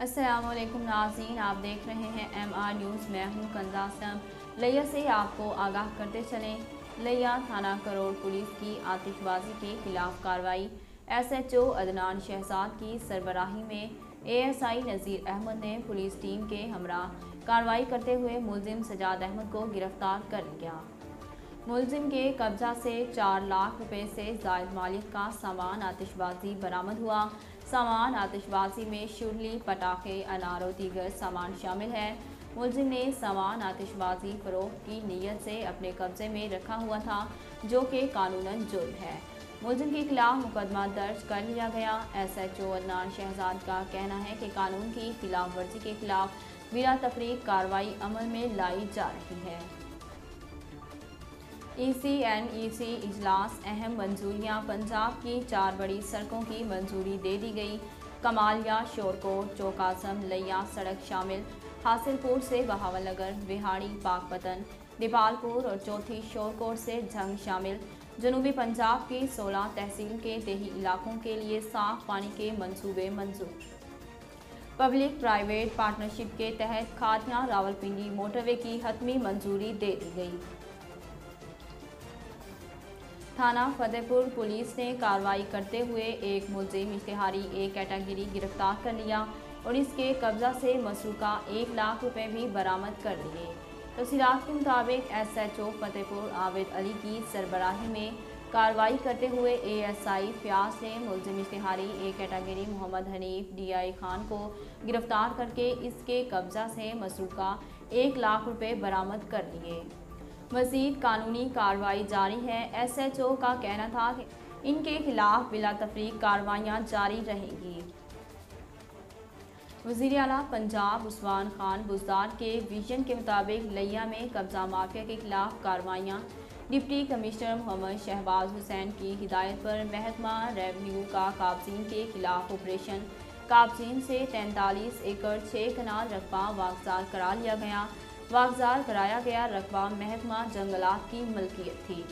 असलकुम नाजीन आप देख रहे हैं एम आर न्यूज़ मैं हूँ कंजासम लिया से आपको आगाह करते चलें। लिया थाना करोड़ पुलिस की आतिशबाजी के खिलाफ कार्रवाई। S H O Adnan Shahzad की सरबराही में ए एस आई नज़ीर अहमद ने पुलिस टीम के हमरा। कार्रवाई करते हुए मुलजिम सजाद अहमद को गिरफ़्तार कर लिया। मुलजिम के कब्जा से चार लाख रुपए से जायद मालिक का सामान आतिशबाजी बरामद हुआ। सामान आतिशबाजी में शुरली पटाखे, अनार और दीगर सामान शामिल है। मुलजिम ने सामान आतिशबाजी फरोख की नीयत से अपने कब्जे में रखा हुआ था, जो कि कानूनन जुर्म है। मुलजिम के खिलाफ मुकदमा दर्ज कर लिया गया। S H O Adnan Shahzad का कहना है कि कानून की खिलाफ वर्जी के खिलाफ बिला तफरीक कार्रवाई अमल में लाई जा रही है। ई सी एन ई सी इजलास अहम मंजूरियाँ, पंजाब की चार बड़ी सड़कों की मंजूरी दे दी गई। कमालिया, शोरकोट, चौकासम, लिया सड़क शामिल। हासिलपुर से बहावल नगर बिहाड़ी, पाकपतन, दीपालपुर और चौथी शोरकोट से झंग शामिल। जनूबी पंजाब की 16 तहसील के देही इलाकों के लिए साफ़ पानी के मंसूबे मंजूर। पब्लिक प्राइवेट पार्टनरशिप के तहत खातिया रावलपिंडी, मोटरवे की हतमी मंजूरी दे दी गई। थाना फतेहपुर पुलिस ने कार्रवाई करते हुए एक मुलजिम इश्तहारी ए कैटेगरी गिरफ़्तार कर लिया और इसके कब्जा से मसरूका एक लाख रुपए भी बरामद कर लिए। तफसीत के मुताबिक S H O Fatehpur Abid Ali की सरबराही में कार्रवाई करते हुए ए एस आई फ्याज ने मुलजिम इश्तहारी A category Mohammad Hanif D I Khan को गिरफ़्तार करके इसके कब्जा से मसरूका एक लाख रुपए बरामद कर लिए। मजीद कानूनी कार्रवाई जारी है। एस एच ओ का कहना था कि इनके खिलाफ बिला तफरीक कार्रवाइयाँ जारी रहेंगी। वज़ीर अला पंजाब उस्मान खान बुजदार के विजन के मुताबिक लिया में कब्जा माफिया के खिलाफ कार्रवाइयाँ। डिप्टी कमिश्नर मोहम्मद शहबाज हुसैन की हिदायत पर महकमा रेवन्यू का काबजीन के खिलाफ ऑपरेशन। काबजीन से तैंतालीस एकड़ छः कनाल रकबा वागजार करा लिया गया। वागजार कराया गया रकबा महकमा जंगलात की मलकियत थी।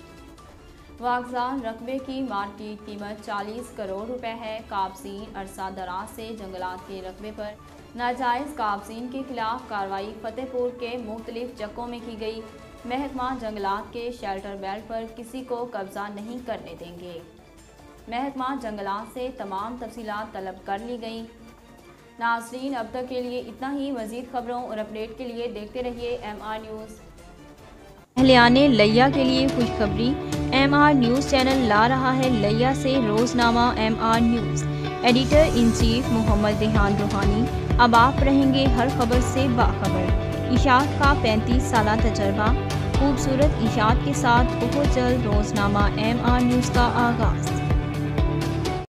वागजार रकबे की मार्केट कीमत 40 करोड़ रुपए है। काबजीन अरसा दराज से जंगलात के रकबे पर नाजायज़ काबजीन के खिलाफ कार्रवाई फतेहपुर के मुख्तलिफ़ जगहों में की गई। महकमा जंगलात के शेल्टर बेल्ट पर किसी को कब्जा नहीं करने देंगे। महकमा जंगलात से तमाम तफसीत तलब कर ली गई। नाजरीन, अब तक के लिए इतना ही। मजीद खबरों और अपडेट के लिए देखते रहिए एम आर न्यूज़ अहलियाने लिया के लिए खुशखबरी। एम आर न्यूज़ चैनल ला रहा है लिया से रोज़नामा M R news editor in chief Mohammad Dehan Rohani. अब आप रहेंगे हर खबर से बाखबर। इशात का 35 साल तजर्बा। खूबसूरत इशात के साथ बहुत जल्द रोज़नामा एम आर न्यूज़ का आगाज़।